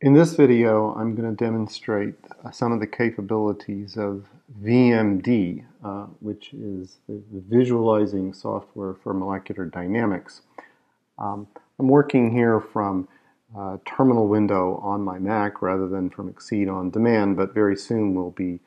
In this video, I'm going to demonstrate uh, some of the capabilities of VMD, uh, which is the visualizing software for molecular dynamics. Um, I'm working here from a terminal window on my Mac rather than from Exceed on demand, but very soon we'll be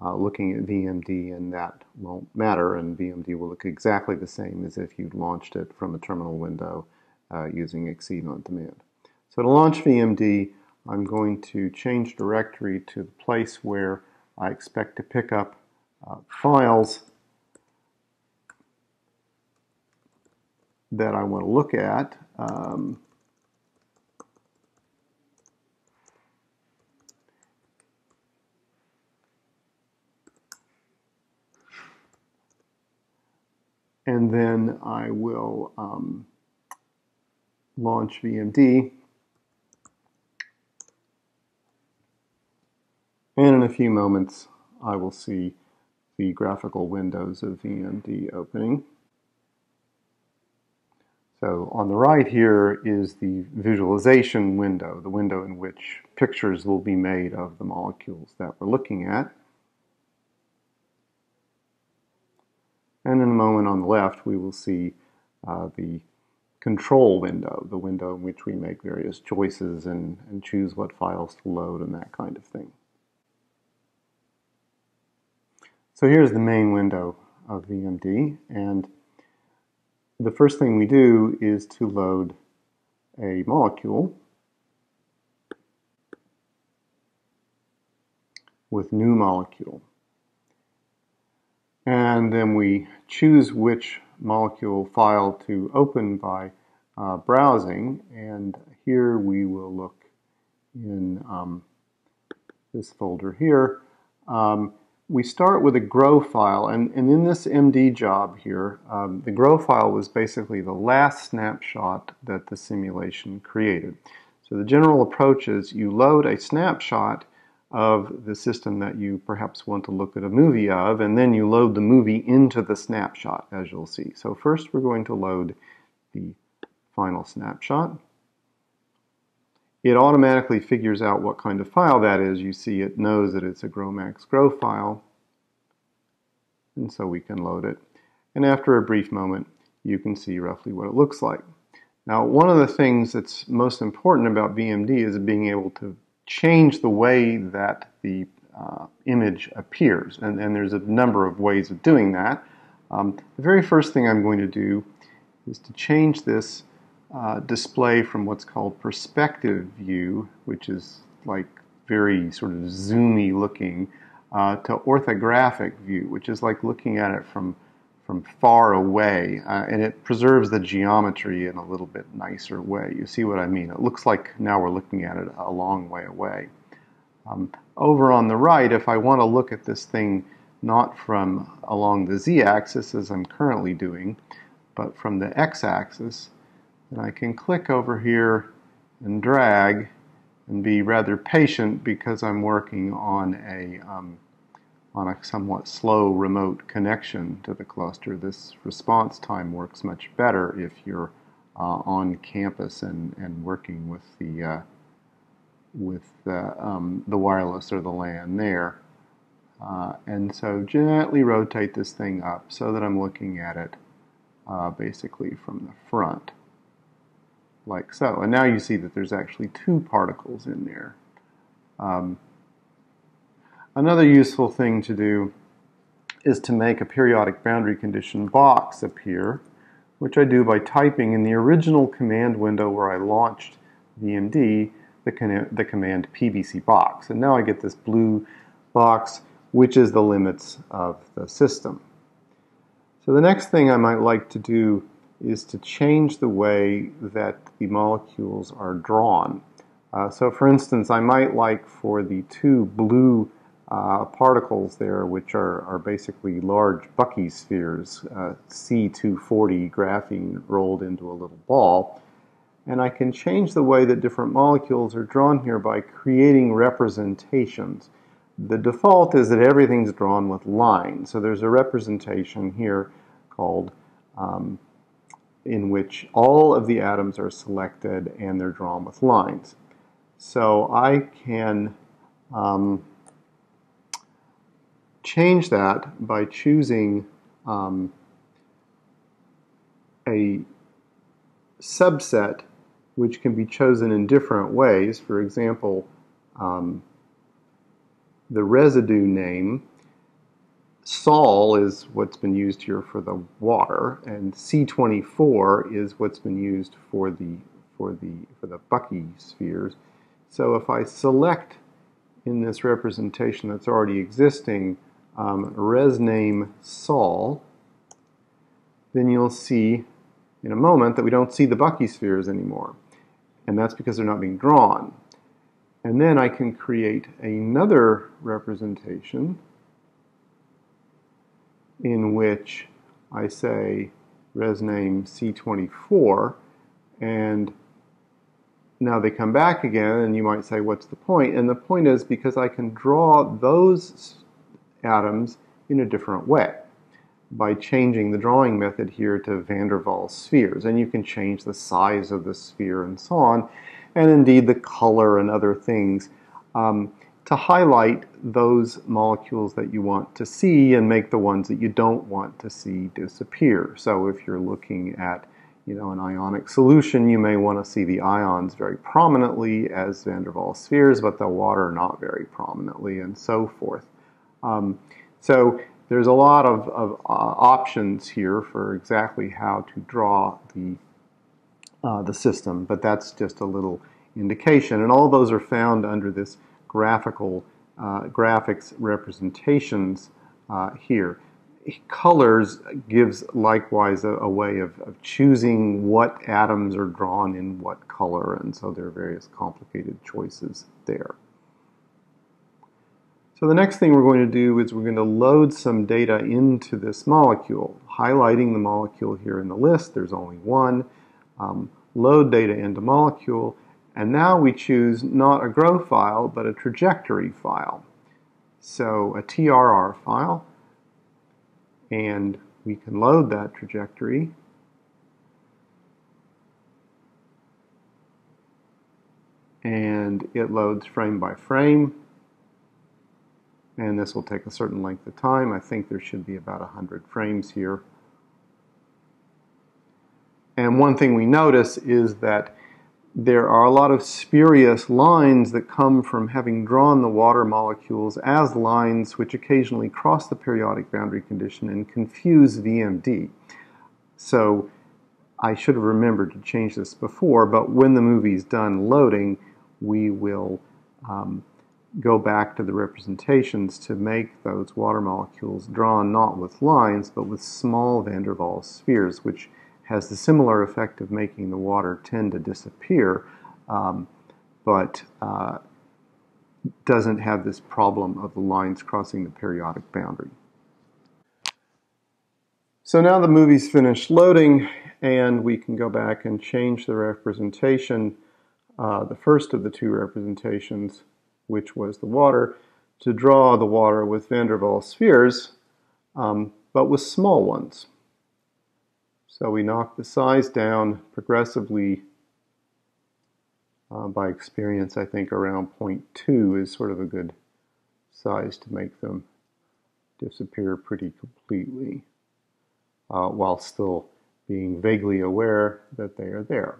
uh, looking at VMD and that won't matter, and VMD will look exactly the same as if you'd launched it from a terminal window uh, using Exceed on demand. So to launch VMD, I'm going to change directory to the place where I expect to pick up uh, files that I want to look at. Um, and then I will um, launch VMD. And in a few moments, I will see the graphical windows of VMD opening. So on the right here is the visualization window, the window in which pictures will be made of the molecules that we're looking at. And in a moment on the left, we will see uh, the control window, the window in which we make various choices and, and choose what files to load and that kind of thing. So here's the main window of VMD, and the first thing we do is to load a molecule with new molecule. And then we choose which molecule file to open by uh, browsing, and here we will look in um, this folder here. Um, we start with a GRO file, and, and in this MD job here, um, the GRO file was basically the last snapshot that the simulation created. So the general approach is you load a snapshot of the system that you perhaps want to look at a movie of, and then you load the movie into the snapshot, as you'll see. So first we're going to load the final snapshot. It automatically figures out what kind of file that is. You see it knows that it's a GROMACS GRO file, and so we can load it. And after a brief moment, you can see roughly what it looks like. Now, one of the things that's most important about VMD is being able to change the way that the uh, image appears. And, and, there's a number of ways of doing that. Um, the very first thing I'm going to do is to change this uh, display from what's called perspective view, which is like very sort of zoomy looking, uh, to orthographic view, which is like looking at it from from far away, uh, and it preserves the geometry in a little bit nicer way. You see what I mean? It looks like now we're looking at it a long way away. Um, over on the right, if I want to look at this thing not from along the z-axis as I'm currently doing, but from the x-axis, and I can click over here and drag and be rather patient because I'm working on a um, on a somewhat slow remote connection to the cluster. This response time works much better if you're uh, on campus and, and working with the uh, with the, um, the wireless or the LAN there. Uh, and so gently rotate this thing up so that I'm looking at it uh, basically from the front like so. And now you see that there's actually two particles in there. Um, another useful thing to do is to make a periodic boundary condition box appear, which I do by typing in the original command window where I launched VMD the, the command pbc box. And now I get this blue box, which is the limits of the system. So the next thing I might like to do is to change the way that the molecules are drawn. Uh, so for instance, I might like for the two blue uh, particles there, which are, are basically large Bucky spheres, uh, C240 graphene rolled into a little ball, and I can change the way that different molecules are drawn here by creating representations. The default is that everything's drawn with lines, so there's a representation here called um, in which all of the atoms are selected and they're drawn with lines. So I can um, change that by choosing um, a subset which can be chosen in different ways. For example, um, the residue name, Sol is what's been used here for the water, and C24 is what's been used for the for the for the Bucky spheres. So if I select in this representation that's already existing um, res name Sol, then you'll see in a moment that we don't see the Bucky spheres anymore. And that's because they're not being drawn. And then I can create another representation in which I say res name C24 and now they come back again and you might say what's the point and the point is because I can draw those atoms in a different way by changing the drawing method here to van der Waals spheres. And you can change the size of the sphere and so on, and indeed the color and other things um, to highlight those molecules that you want to see and make the ones that you don't want to see disappear. So if you're looking at you know, an ionic solution, you may want to see the ions very prominently as van der Waals spheres, but the water not very prominently, and so forth. Um, so there's a lot of, of uh, options here for exactly how to draw the, uh, the system, but that's just a little indication. And all those are found under this graphical uh, graphics representations uh, here. Colors gives likewise a, a way of, of, choosing what atoms are drawn in what color, and so there are various complicated choices there. So the next thing we're going to do is we're going to load some data into this molecule, highlighting the molecule here in the list. There's only one. Um, load data into molecule. And now we choose not a GRO file, but a trajectory file. So a TRR file. And we can load that trajectory. And it loads frame by frame and this will take a certain length of time. I think there should be about 100 frames here. And one thing we notice is that there are a lot of spurious lines that come from having drawn the water molecules as lines which occasionally cross the periodic boundary condition and confuse VMD. So I should have remembered to change this before, but when the movie's done loading, we will um, go back to the representations to make those water molecules drawn not with lines but with small van der Waals spheres, which has the similar effect of making the water tend to disappear, um, but uh, doesn't have this problem of the lines crossing the periodic boundary. So now the movie's finished loading and we can go back and change the representation, uh, the first of the two representations which was the water, to draw the water with van der Waals spheres, um, but with small ones. So we knock the size down progressively uh, by experience, I think around 0.2 is sort of a good size to make them disappear pretty completely uh, while still being vaguely aware that they are there.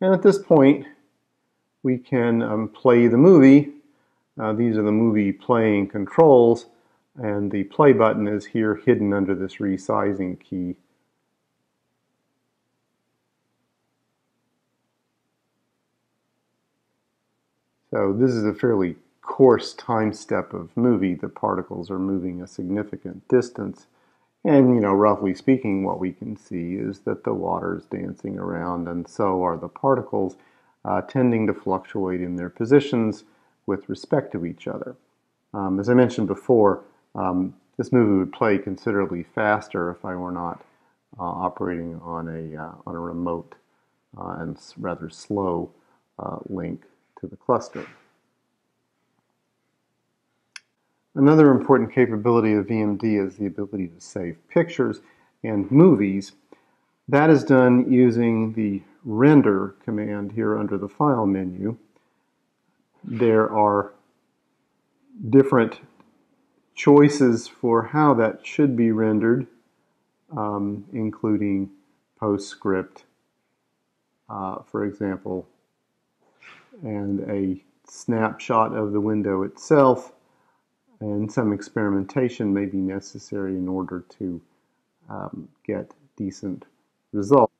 And at this point, we can um, play the movie. Uh, these are the movie playing controls, and the play button is here hidden under this resizing key. So this is a fairly coarse time step of movie. The particles are moving a significant distance. And, you know, roughly speaking, what we can see is that the water is dancing around and so are the particles uh, tending to fluctuate in their positions with respect to each other. Um, as I mentioned before, um, this movie would play considerably faster if I were not uh, operating on a, uh, on a remote uh, and rather slow uh, link to the cluster. Another important capability of VMD is the ability to save pictures and movies That is done using the render command here under the file menu. There are different choices for how that should be rendered, um, including PostScript, uh, for example, and a snapshot of the window itself, and some experimentation may be necessary in order to um, get decent results.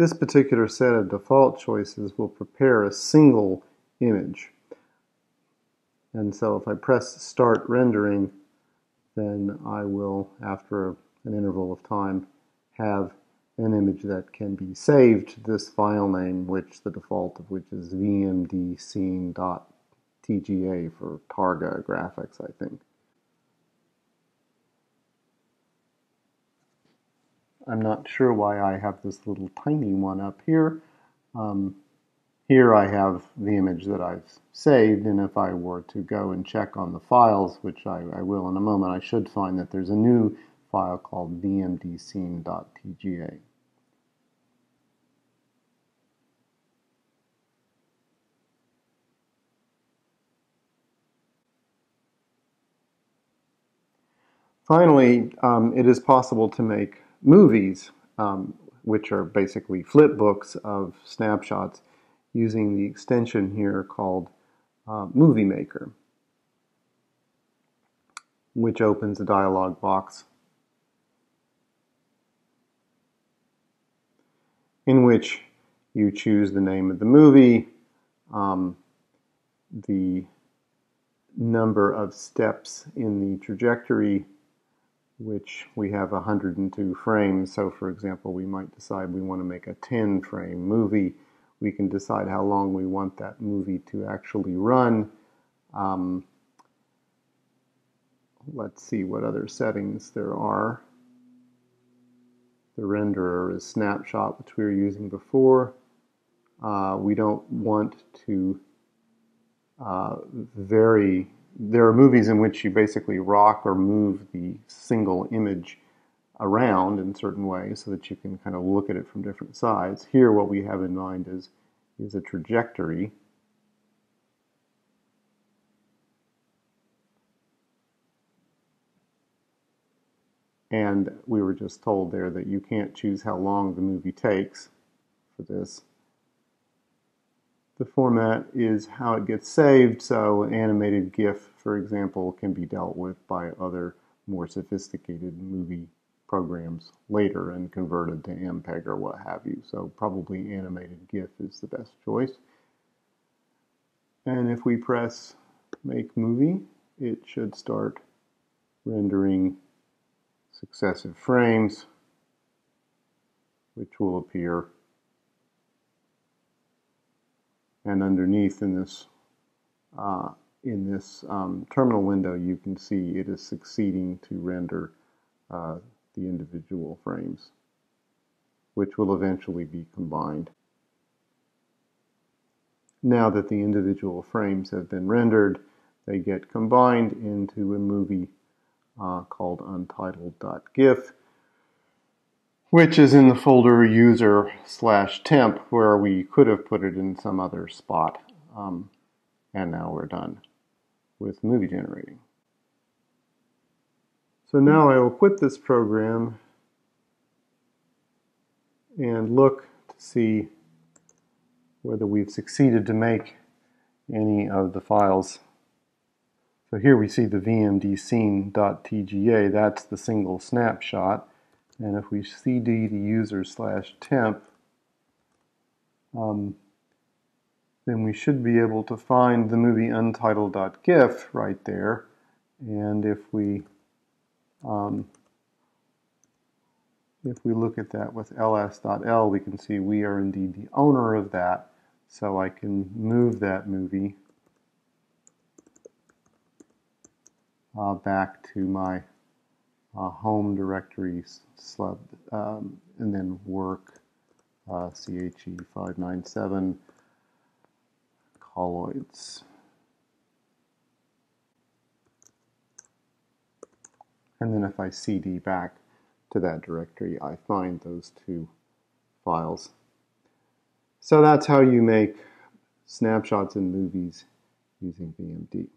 This particular set of default choices will prepare a single image. And so if I press start rendering, then I will, after an interval of time, have an image that can be saved to this file name, which the default of which is vmdscene.tga for Targa graphics, I think. I'm not sure why I have this little tiny one up here. Um, here I have the image that I've saved, and if I were to go and check on the files, which I, I will in a moment, I should find that there's a new file called vmdscene.tga. Finally, um, it is possible to make movies, um, which are basically flip books of snapshots, using the extension here called uh, Movie Maker, which opens a dialog box in which you choose the name of the movie, um, the number of steps in the trajectory which we have 102 frames. So for example, we might decide we want to make a 10 frame movie. We can decide how long we want that movie to actually run. Um, let's see what other settings there are. The renderer is snapshot, which we were using before. Uh, we don't want to uh, vary there are movies in which you basically rock or move the single image around in certain ways so that you can kind of look at it from different sides. Here what we have in mind is, is a trajectory. And we were just told there that you can't choose how long the movie takes for this. The format is how it gets saved, so animated GIF, for example, can be dealt with by other more sophisticated movie programs later and converted to MPEG or what have you. So probably animated GIF is the best choice. And if we press Make Movie, it should start rendering successive frames, which will appear and underneath in this uh, in this um, terminal window you can see it is succeeding to render uh, the individual frames which will eventually be combined. Now that the individual frames have been rendered they get combined into a movie uh, called untitled.gif which is in the folder user slash temp where we could have put it in some other spot. Um, and now we're done with movie generating. So now I will quit this program and look to see whether we've succeeded to make any of the files. So here we see the vmdscene.tga, that's the single snapshot. And if we cd the user slash temp, um, then we should be able to find the movie untitled.gif right there. And if we um, if we look at that with ls.l, we can see we are indeed the owner of that. So I can move that movie uh, back to my uh, home directory slub, um, and then work uh, CHE 597 colloids. And then if I CD back to that directory, I find those two files. So that's how you make snapshots in movies using VMD.